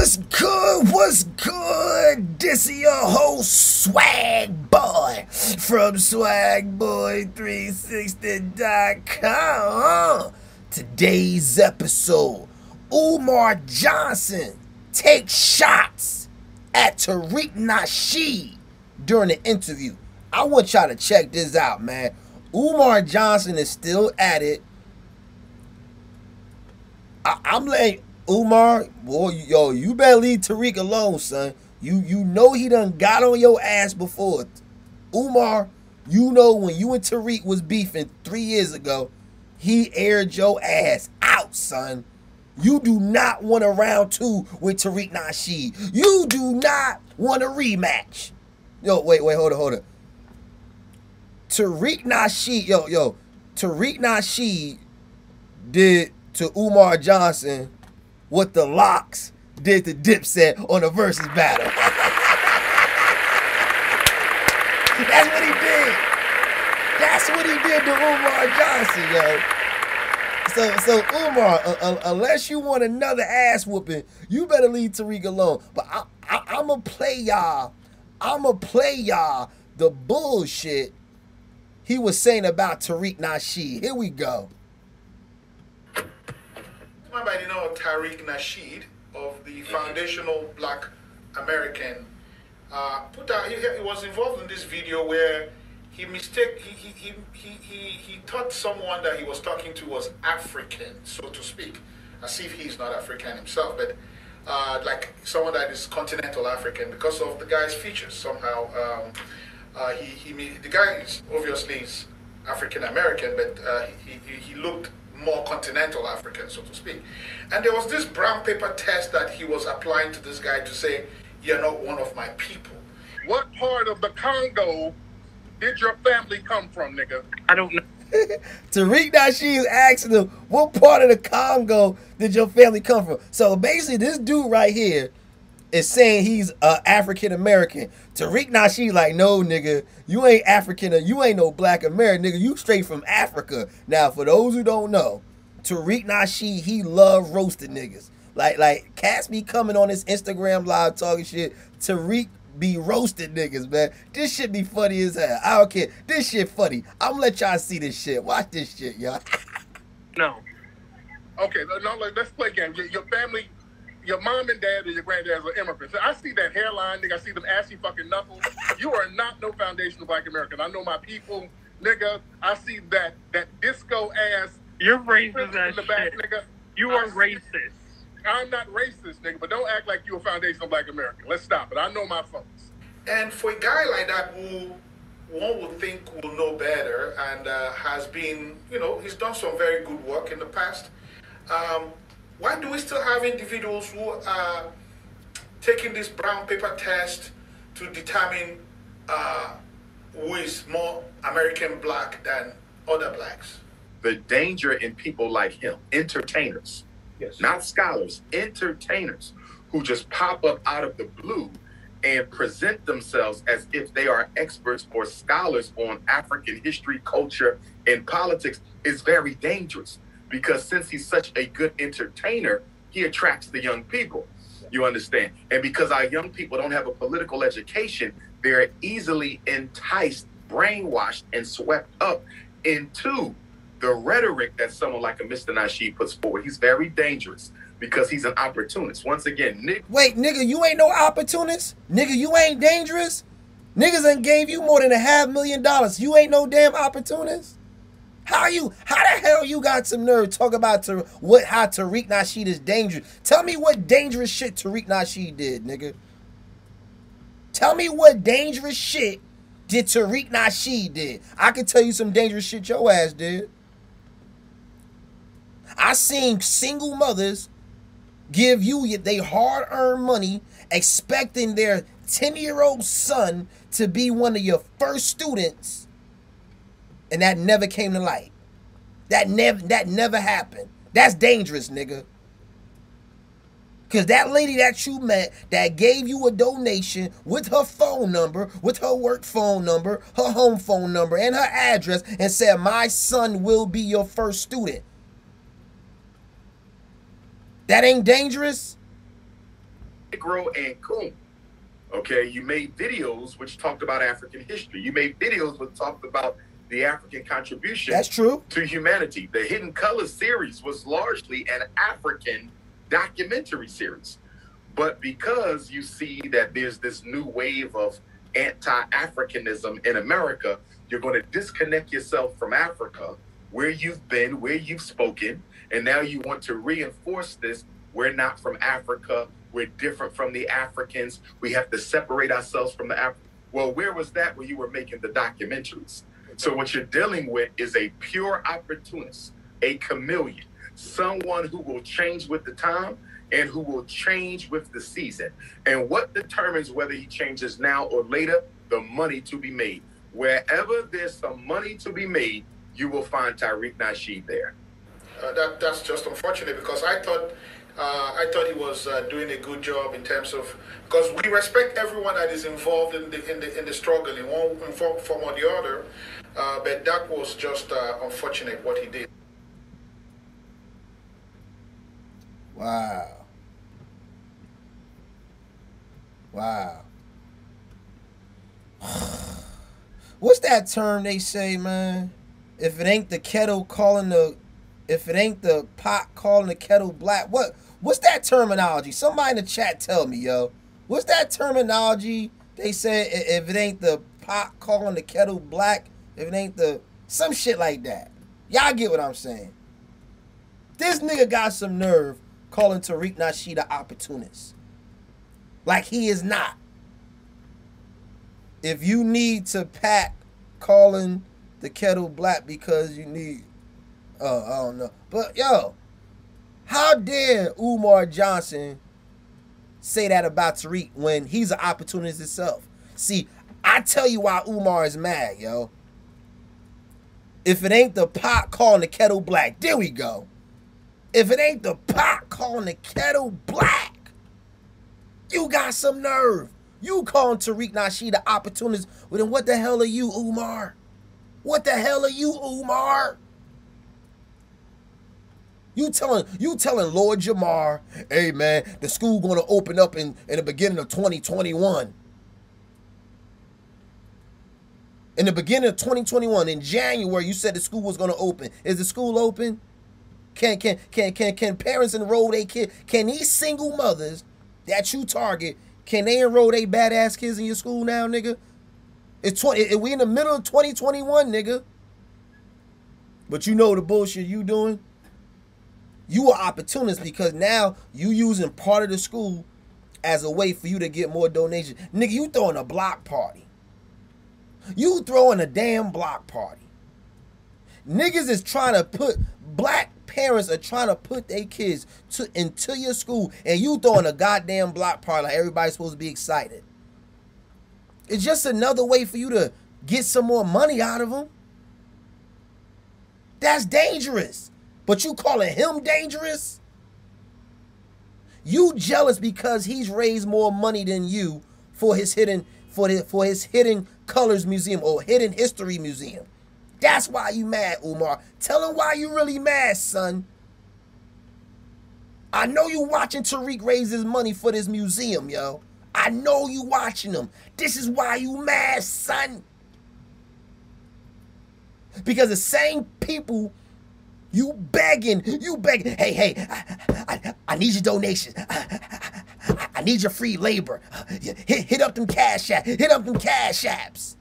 What's good? What's good? This is your whole swag boy from swagboy360.com. Today's episode Umar Johnson takes shots at Tariq Nasheed during the interview. I want y'all to check this out, man. Umar Johnson is still at it. I, I'm like, Umar, boy, yo, you better leave Tariq alone, son. You you know he done got on your ass before. Umar, you know when you and Tariq was beefing three years ago, he aired your ass out, son. You do not want a round two with Tariq Nasheed. You do not want a rematch. Yo, wait, wait, hold on, hold on. Tariq Nasheed, yo, yo, Tariq Nasheed did to Umar Johnson what the LOX did to Dipset on the Verzuz battle. That's what he did. That's what he did to Umar Johnson, yo. So, so Umar, uh, uh, unless you want another ass whooping, you better leave Tariq alone. But I, I, I'm gonna play y'all. I'm gonna play y'all the bullshit he was saying about Tariq Nasheed. Here we go. Remember, you know Tariq Nasheed of the Foundational Black American uh, put out. He, he was involved in this video where he mistake he he, he he he he thought someone that he was talking to was African, so to speak, as if he's not African himself, but uh, like someone that is continental African because of the guy's features. Somehow, um, uh, he he the guy is obviously is African American, but uh, he, he he looked more continental African, so to speak. And there was this brown paper test that he was applying to this guy to say, "You're not one of my people." What part of the Congo did your family come from, nigga? I don't know. Tariq Nasheed asking him, what part of the Congo did your family come from? So basically, this dude right here is saying he's uh, African American. Tariq Nasheed like, no, nigga, you ain't African, or you ain't no black American, nigga. You straight from Africa. Now, for those who don't know, Tariq Nasheed, he love roasting niggas. Like, like, cats be coming on his Instagram live talking shit. Tariq be roasting niggas, man. This shit be funny as hell. I don't care. This shit funny. I'm gonna let y'all see this shit. Watch this shit, y'all. No. Okay, no, let's play a game. Your family, your mom and dad or your granddads are immigrants. I see that hairline, nigga. I see them assy fucking knuckles. You are not no foundational black American. I know my people, nigga. I see that that disco ass You're racist in the back, shit. nigga. You I are see- racist. I'm not racist, nigga, but don't act like you a foundational black American. Let's stop it. I know my folks. And for a guy like that who one would think will know better and uh, has been, you know, he's done some very good work in the past. Um, why do we still have individuals who are taking this brown paper test to determine uh, who is more American black than other blacks? the danger in people like him, entertainers, yes. not scholars, entertainers who just pop up out of the blue and present themselves as if they are experts or scholars on African history, culture, and politics is very dangerous because since he's such a good entertainer, he attracts the young people. You understand? And because our young people don't have a political education, they're easily enticed, brainwashed, and swept up into the rhetoric that someone like a Mr. Nasheed puts forward. He's very dangerous because he's an opportunist. Once again, Nick Wait, nigga, you ain't no opportunist? Nigga, you ain't dangerous? Niggas done gave you more than a half million dollars. You ain't no damn opportunist? How you how the hell you got some nerve talk about Tar- what how Tariq Nasheed is dangerous? Tell me what dangerous shit Tariq Nasheed did, nigga. Tell me what dangerous shit did Tariq Nasheed did. I can tell you some dangerous shit your ass did. I seen single mothers give you they hard earned money, expecting their 10 year old son to be one of your first students, and that never came to light. That never that never happened. That's dangerous, nigga. Cause that lady that you met that gave you a donation with her phone number, with her work phone number, her home phone number, and her address, and said, My son will be your first student. That ain't dangerous? Negro and Coon. Okay, you made videos which talked about African history. You made videos which talked about the African contribution That's true. to humanity. The Hidden Colors series was largely an African documentary series. But because you see that there's this new wave of anti Africanism in America, you're going to disconnect yourself from Africa, where you've been, where you've spoken, and now you want to reinforce this. We're not from Africa. We're different from the Africans. We have to separate ourselves from the Af. Well, where was that when you were making the documentaries? So what you're dealing with is a pure opportunist, a chameleon, someone who will change with the time and who will change with the season. And what determines whether he changes now or later? The money to be made. Wherever there's some money to be made, you will find Tariq Nasheed there. Uh, that that's just unfortunate because I thought uh, I thought he was uh, doing a good job in terms of because we respect everyone that is involved in the in the in the struggle in one form, form or the other, uh, but that was just uh, unfortunate what he did. Wow. Wow. What's that term they say, man? If it ain't the kettle calling the if it ain't the pot calling the kettle black, what what's that terminology? Somebody in the chat tell me, yo. What's that terminology? They said if it ain't the pot calling the kettle black, if it ain't the some shit like that. Y'all get what I'm saying. This nigga got some nerve calling Tariq Nasheed an opportunist. Like he is not. If you need to pack calling the kettle black because you need uh I don't know. But yo, how dare Umar Johnson say that about Tariq when he's an opportunist himself? See, I tell you why Umar is mad, yo. If it ain't the pot calling the kettle black, there we go. If it ain't the pot calling the kettle black, you got some nerve. You calling Tariq Nasheed the opportunist. Well, then what the hell are you, Umar? What the hell are you, Umar? You telling you telling Lord Jamar, hey man, the school gonna open up in, in the beginning of 2021. In the beginning of 2021, in January, you said the school was gonna open. Is the school open? Can can can can can parents enroll their kid? Can these single mothers that you target, can they enroll their badass kids in your school now, nigga? It's 20 we in the middle of 2021, nigga. But you know the bullshit you doing? You are opportunist because now you using part of the school as a way for you to get more donations. Nigga, you throwing a block party. You throwing a damn block party. Niggas is trying to put black parents are trying to put their kids to into your school and you throwing a goddamn block party like everybody's supposed to be excited. It's just another way for you to get some more money out of them. That's dangerous. But you calling him dangerous? You jealous because he's raised more money than you for his hidden for the, for his hidden colors museum or hidden history museum. That's why you mad, Umar. Tell him why you really mad, son. I know you watching Tariq raise his money for this museum, yo. I know you watching him. This is why you mad, son. Because the same people you begging, you begging, hey, hey, I, I, I need your donations. I, I, need your free labor. Hit, hit up them cash apps. Hit up them cash apps.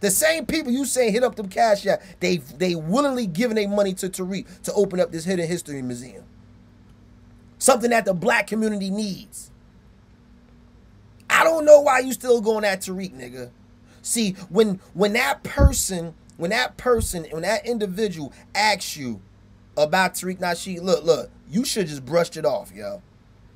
The same people you say hit up them cash app, they they willingly giving their money to Tariq to open up this hidden history museum. Something that the black community needs. I don't know why you still going at Tariq, nigga. See, when when that person, when that person, when that individual asks you about Tariq Nasheed, look, look, you should just brushed it off, yo.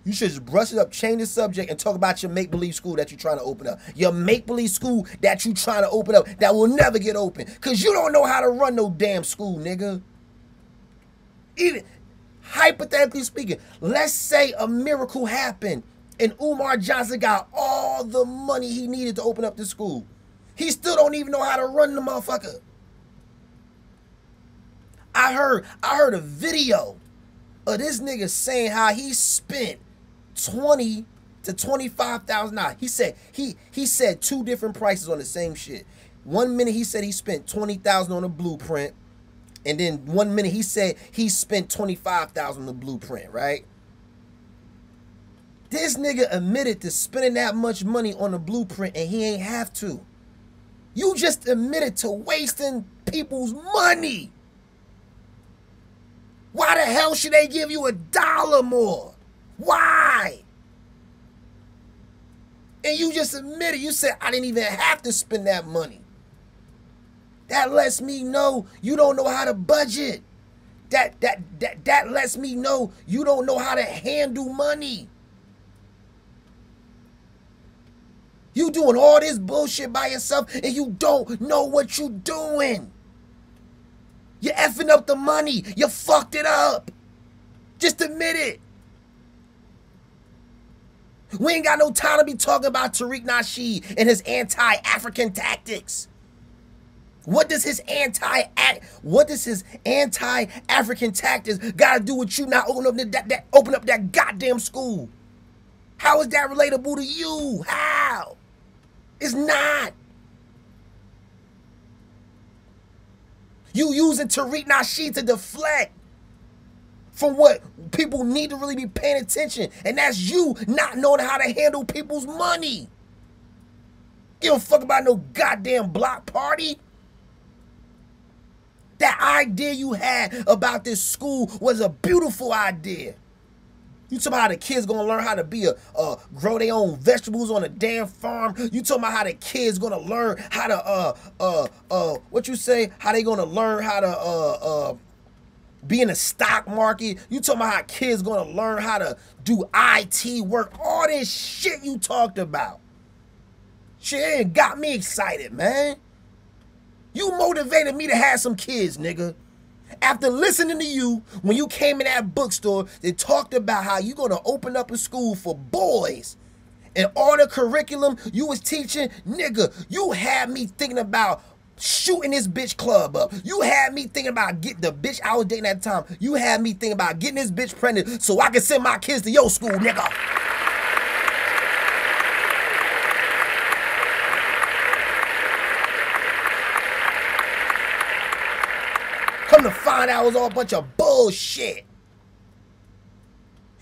You should just brush it up, change the subject, and talk about your make-believe school that you're trying to open up. Your make-believe school that you're trying to open up that will never get open. Cause you don't know how to run no damn school, nigga. Even hypothetically speaking, let's say a miracle happened and Umar Johnson got all the money he needed to open up the school. He still don't even know how to run the motherfucker. I heard I heard a video of this nigga saying how he spent 20 to twenty five thousand dollars. He said he he said two different prices on the same shit. One minute he said he spent twenty thousand on a blueprint, and then one minute he said he spent twenty five thousand on the blueprint. Right. This nigga admitted to spending that much money on a blueprint, and he ain't have to. You just admitted to wasting people's money. Why the hell should they give you a dollar more? Why? And you just admitted, you said, I didn't even have to spend that money. That lets me know you don't know how to budget. That that that that lets me know you don't know how to handle money. You doing all this bullshit by yourself and you don't know what you're doing. You're effing up the money. You fucked it up. Just admit it. We ain't got no time to be talking about Tariq Nasheed and his anti-African tactics. What does his anti what does his anti-African tactics got to do with you not open up that, that open up that goddamn school? How is that relatable to you? How? It's not. You using Tariq Nasheed to deflect from what people need to really be paying attention. And that's you not knowing how to handle people's money. You don't fuck about no goddamn block party. That idea you had about this school was a beautiful idea. You talking about how the kids gonna learn how to be a uh, grow their own vegetables on a damn farm. You talking about how the kids gonna learn how to uh uh uh what you say? How they gonna learn how to uh uh be in the stock market. You talking about how kids gonna learn how to do IT work. All this shit you talked about. Shit got me excited, man. You motivated me to have some kids, nigga. After listening to you, when you came in that bookstore, they talked about how you gonna open up a school for boys. And all the curriculum you was teaching, nigga, you had me thinking about shooting this bitch club up. You had me thinking about getting the bitch I was dating at the time. You had me thinking about getting this bitch pregnant so I can send my kids to your school, nigga. Come to find out it was all a bunch of bullshit.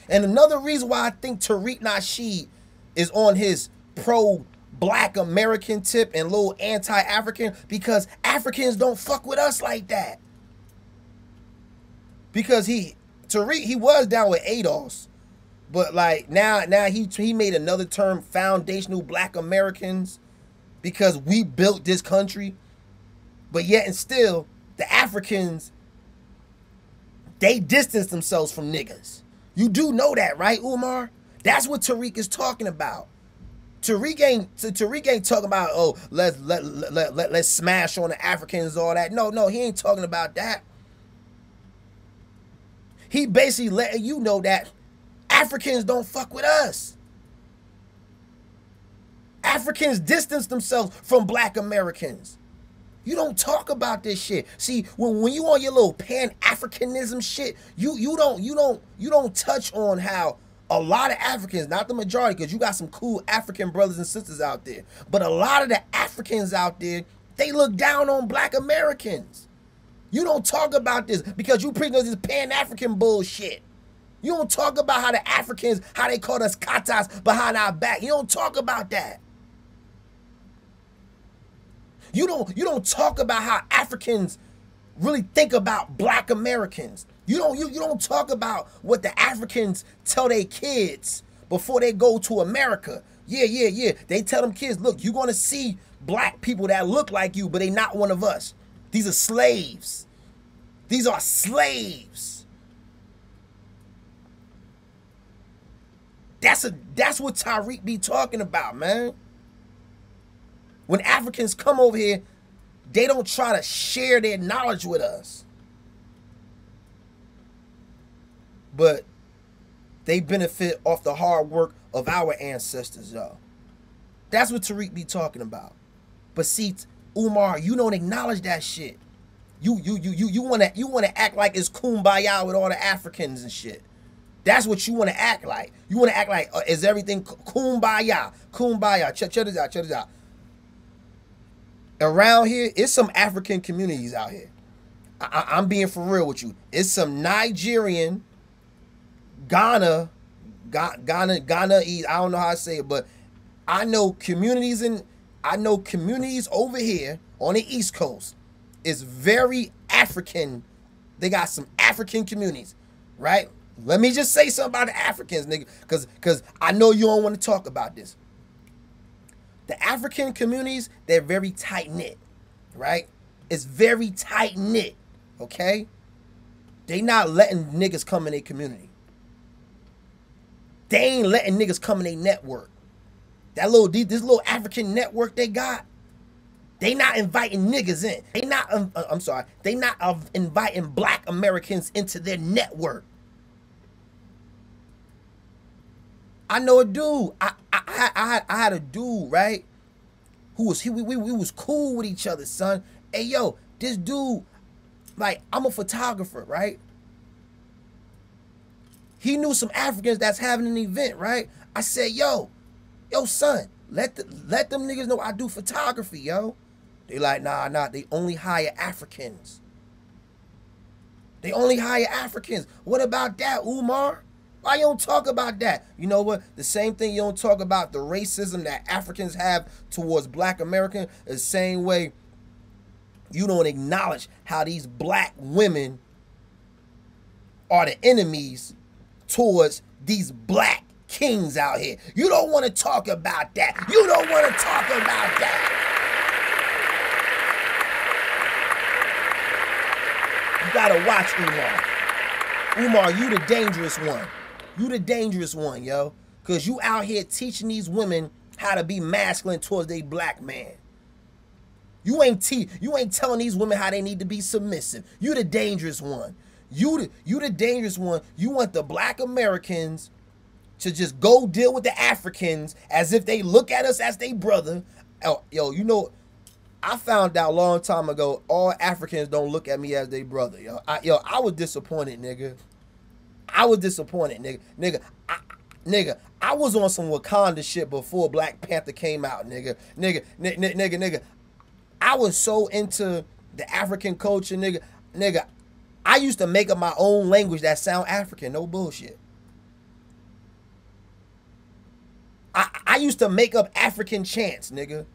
And another reason why I think Tariq Nasheed is on his pro black American tip and little anti-African because Africans don't fuck with us like that. Because he Tariq he was down with ADOS. But like now now he he made another term foundational black Americans because we built this country. But yet and still the Africans, they distance themselves from niggas. You do know that, right, Umar? That's what Tariq is talking about. Tariq ain't Tariq ain't talking about oh let's let, let, let, let's smash on the Africans all that. No, no, he ain't talking about that. He basically letting you know that Africans don't fuck with us. Africans distance themselves from black Americans. You don't talk about this shit. See, when, when you on your little pan-Africanism shit, you you don't you don't you don't touch on how a lot of Africans, not the majority, because you got some cool African brothers and sisters out there, but a lot of the Africans out there, they look down on black Americans. You don't talk about this because you preach this pan-African bullshit. You don't talk about how the Africans, how they called us katas behind our back. You don't talk about that. You don't you don't talk about how Africans really think about black Americans. You don't you, you don't talk about what the Africans tell their kids before they go to America. Yeah, yeah, yeah. They tell them kids, look, you're gonna see black people that look like you, but they not one of us. These are slaves. These are slaves. That's a that's what Tariq be talking about, man. When Africans come over here, they don't try to share their knowledge with us. But they benefit off the hard work of our ancestors, y'all. That's what Tariq be talking about. But see, Umar, you don't acknowledge that shit. You you you you you wanna you wanna act like it's kumbaya with all the Africans and shit. That's what you want to act like. You want to act like uh, is everything kumbaya, kumbaya. Check, check this out, check this out. Around here, it's some African communities out here. I, I'm being for real with you. It's some Nigerian, Ghana, Ghana, Ghana. I don't know how to say it, but I know communities in I know communities over here on the East Coast is very African. They got some African communities, right? Let me just say something about the Africans, nigga, because because I know you don't want to talk about this. The African communities, they're very tight knit, right? It's very tight knit, okay? They not letting niggas come in their community. They ain't letting niggas come in their network. That little this little African network they got, they not inviting niggas in. They not. Um, uh, I'm sorry. They not uh, inviting Black Americans into their network. I know a dude. I I I, had, I had a dude right, who was he we, we we was cool with each other, son. Hey yo, this dude, like I'm a photographer, right? He knew some Africans that's having an event, right? I said, yo, yo, son, let the, let them niggas know I do photography, yo. They like, nah, nah, they only hire Africans. They only hire Africans. What about that, Umar? Why you don't talk about that? You know what? The same thing you don't talk about the racism that Africans have towards black American, the same way you don't acknowledge how these black women are the enemies towards these black kings out here. You don't want to talk about that. You don't want to talk about that. You gotta watch Umar. Umar, you the dangerous one. You the dangerous one, yo. Cause you out here teaching these women how to be masculine towards they black man. You ain't te- you ain't telling these women how they need to be submissive. You the dangerous one. You the you the dangerous one. You want the black Americans to just go deal with the Africans as if they look at us as they brother. Oh, yo, you know, I found out a long time ago all Africans don't look at me as they brother. Yo, I, yo, I was disappointed, nigga. I was disappointed, nigga. Nigga, I, nigga, I was on some Wakanda shit before Black Panther came out, nigga. Nigga, nigga, nigga, nigga. I was so into the African culture, nigga. Nigga, I used to make up my own language that sound African. No bullshit. I, I used to make up African chants, nigga.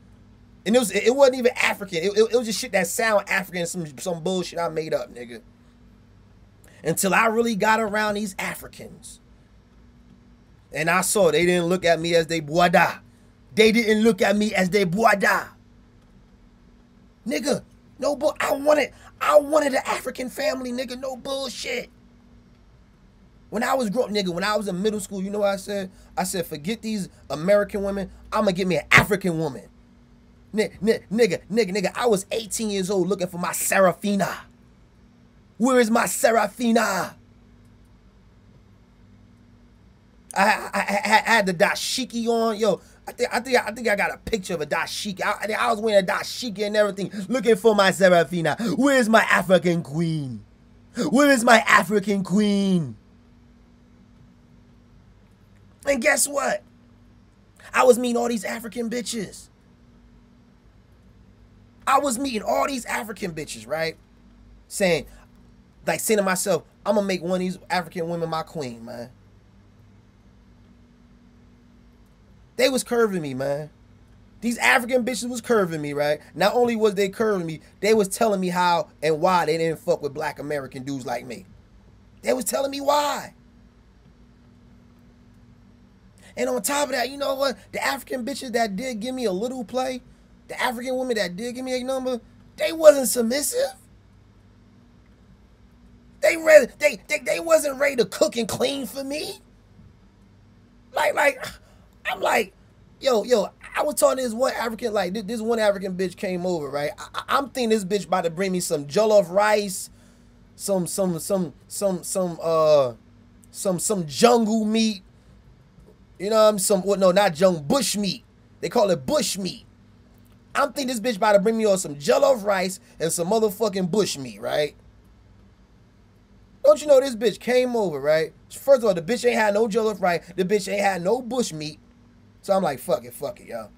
And it was it wasn't even African. It, it, it, was just shit that sound African, some some bullshit I made up, nigga. Until I really got around these Africans. And I saw they didn't look at me as they boada. They didn't look at me as they boada. Nigga, no bull. I wanted, I wanted an African family, nigga. No bullshit. When I was growing, up, nigga, when I was in middle school, you know what I said? I said, forget these American women. I'm gonna get me an African woman. N- n- nigga, nigga, nigga, I was 18 years old looking for my Sarafina. Where is my Sarafina? I, I, I, I had the dashiki on. Yo, I think I think I think I got a picture of a dashiki. I, I was wearing a dashiki and everything, looking for my Sarafina. Where's my African queen? Where is my African queen? And guess what? I was meeting all these African bitches. I was meeting all these African bitches, right? Saying, like saying to myself, I'm gonna make one of these African women my queen, man. They was curving me, man. These African bitches was curving me, right? Not only was they curving me, they was telling me how and why they didn't fuck with black American dudes like me. They was telling me why. And on top of that, you know what? The African bitches that did give me a little play, the African women that did give me a number, they wasn't submissive. They ready, they, they they wasn't ready to cook and clean for me. Like, like, I'm like, yo, yo, I was talking to this one African, like this, one African bitch came over, right? I, am thinking this bitch about to bring me some jollof rice, some some some some some uh some some jungle meat, you know, I'm some what? No, not jungle bush meat. They call it bush meat. I'm thinking this bitch about to bring me on some jollof rice and some motherfucking bush meat, right? Don't you know this bitch came over, right? First of all, the bitch ain't had no jollof rice. The bitch ain't had no bush meat. So I'm like, fuck it, fuck it, yo.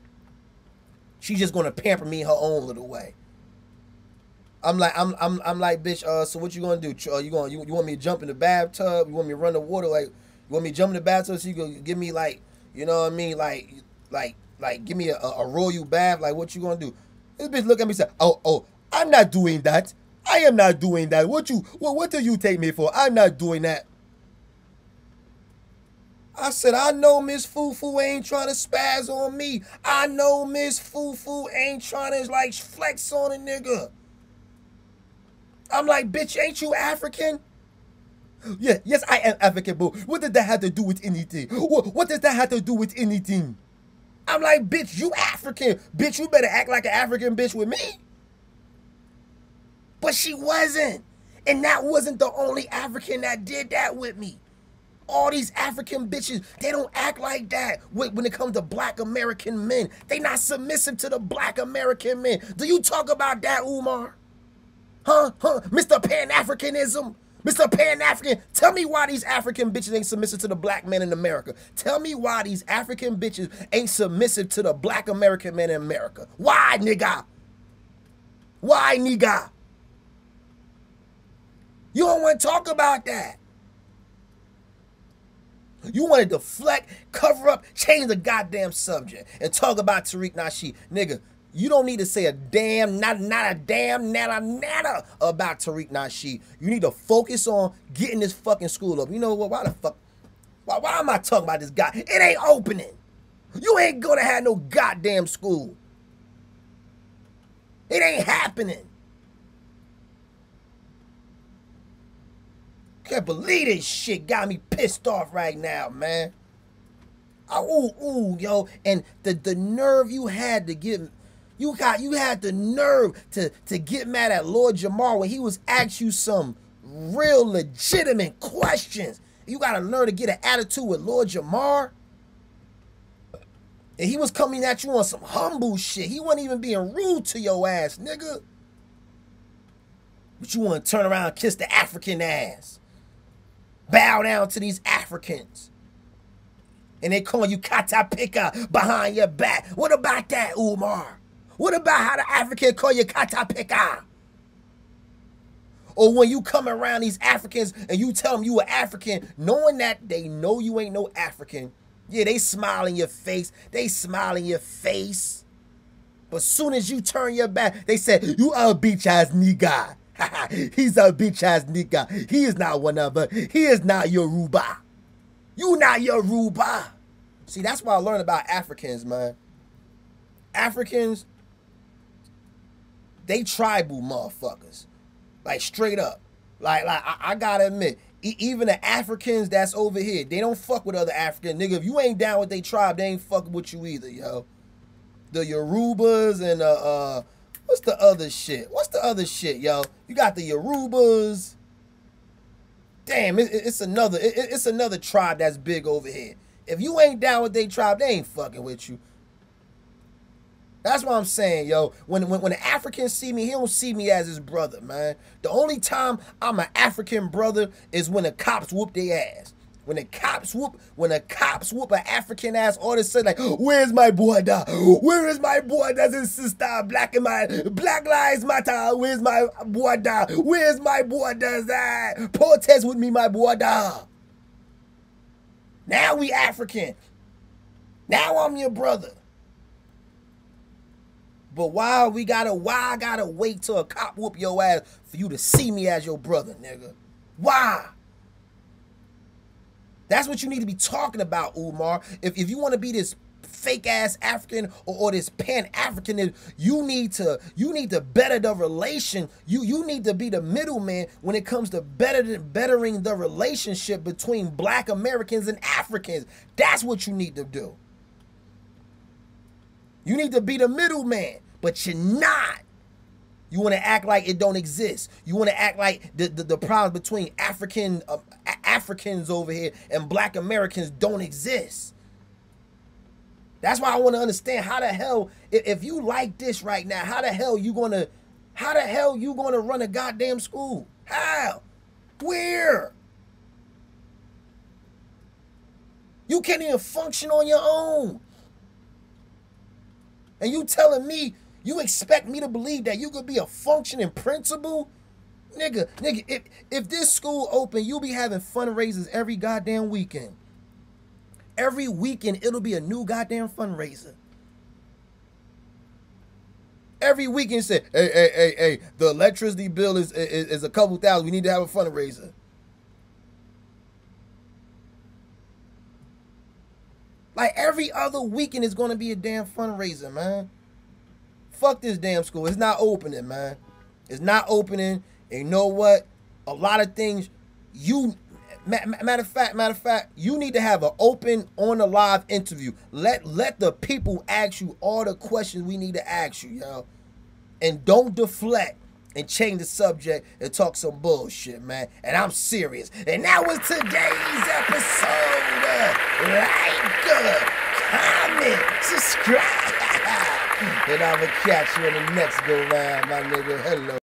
She's just gonna pamper me her own little way. I'm like, I'm, I'm, I'm like, bitch. Uh, so what you gonna do? Uh, you gonna, you, you want me to jump in the bathtub? You want me to run the water? Like, you want me to jump in the bathtub so you go give me like, you know what I mean? Like, like, like, give me a, a royal bath? Like, what you gonna do? This bitch look at me and say, oh, oh, I'm not doing that. I am not doing that. What you, what, what do you take me for? I'm not doing that. I said, I know Miss Fufu ain't trying to spaz on me. I know Miss Fufu ain't trying to like flex on a nigga. I'm like, bitch, ain't you African? Yeah, yes, I am African, but what did that have to do with anything? What, what does that have to do with anything? I'm like, bitch, you African. Bitch, you better act like an African bitch with me. But she wasn't. And that wasn't the only African that did that with me. All these African bitches, they don't act like that when it comes to black American men. They not submissive to the black American men. Do you talk about that, Umar? Huh? Huh? Mr. Pan-Africanism? Mr. Pan-African, tell me why these African bitches ain't submissive to the black men in America. Tell me why these African bitches ain't submissive to the black American men in America. Why, nigga? Why, nigga? You don't want to talk about that. You want to deflect, cover up, change the goddamn subject, and talk about Tariq Nasheed. Nigga, you don't need to say a damn, not, not a damn, nada, nada about Tariq Nasheed. You need to focus on getting this fucking school up. You know what? Why the fuck? Why, why am I talking about this guy? It ain't opening. You ain't gonna have no goddamn school. It ain't happening. Can't believe this shit got me pissed off right now, man. Oh, ooh, ooh, yo, and the the nerve you had to get, you got you had the nerve to to get mad at Lord Jamar when he was asked you some real legitimate questions. You gotta learn to get an attitude with Lord Jamar. And he was coming at you on some humble shit. He wasn't even being rude to your ass, nigga. But you want to turn around and kiss the African ass bow down to these Africans. And they call you Katapika behind your back. What about that, Umar? What about how the African call you Katapika? Or when you come around these Africans and you tell them you are African, knowing that they know you ain't no African. Yeah, they smile in your face. They smile in your face. But soon as you turn your back, they say, you a beach ass nigga. He's a bitch ass nigga. He is not one of us. He is not Yoruba. You not Yoruba. See, that's why I learned about Africans, man. Africans, they tribal motherfuckers. Like straight up. Like, like I, I gotta admit, e even the Africans that's over here, they don't fuck with other African nigga. If you ain't down with they tribe, they ain't fucking with you either, yo. The Yorubas and uh uh What's the other shit? What's the other shit, yo? You got the Yorubas. Damn, it, it's another it, it's another tribe that's big over here. If you ain't down with they tribe, they ain't fucking with you. That's what I'm saying, yo. When when when an African see me, he don't see me as his brother, man. The only time I'm an African brother is when the cops whoop their ass. When the cops whoop, when the cops whoop an African ass all of a sudden like, where's my brother? Where is my brothers and sister? Black and my Black Lives Matter. Where's my brother? Where's my brothers at? Protest with me, my brother. Now we African. Now I'm your brother. But why we gotta why I gotta wait till a cop whoop your ass for you to see me as your brother, nigga? Why? That's what you need to be talking about, Umar. If, if you want to be this fake ass African or, or this pan African, you need to you need to better the relation. You you need to be the middleman when it comes to better bettering the relationship between Black Americans and Africans. That's what you need to do. You need to be the middleman, but you're not. You want to act like it don't exist. You want to act like the, the, the problem between African uh, Africans over here and black Americans don't exist. That's why I want to understand how the hell, if, if you like this right now, how the hell you gonna, how the hell you gonna run a goddamn school? How? Where? You can't even function on your own. And you telling me you expect me to believe that you could be a functioning principal? Nigga, nigga, if, if this school open, you'll be having fundraisers every goddamn weekend. Every weekend, it'll be a new goddamn fundraiser. Every weekend, say, hey, hey, hey, hey, the electricity bill is, is, is a couple thousand. We need to have a fundraiser. Like every other weekend is going to be a damn fundraiser, man. Fuck this damn school. It's not opening, man. It's not opening. And you know what? A lot of things you matter of fact, matter of fact, you need to have an open on the live interview. Let let the people ask you all the questions we need to ask you, yo. And don't deflect and change the subject and talk some bullshit, man. And I'm serious. And that was today's episode. Like, comment, subscribe. And I'm going to catch you in the next go round, my nigga. Hello.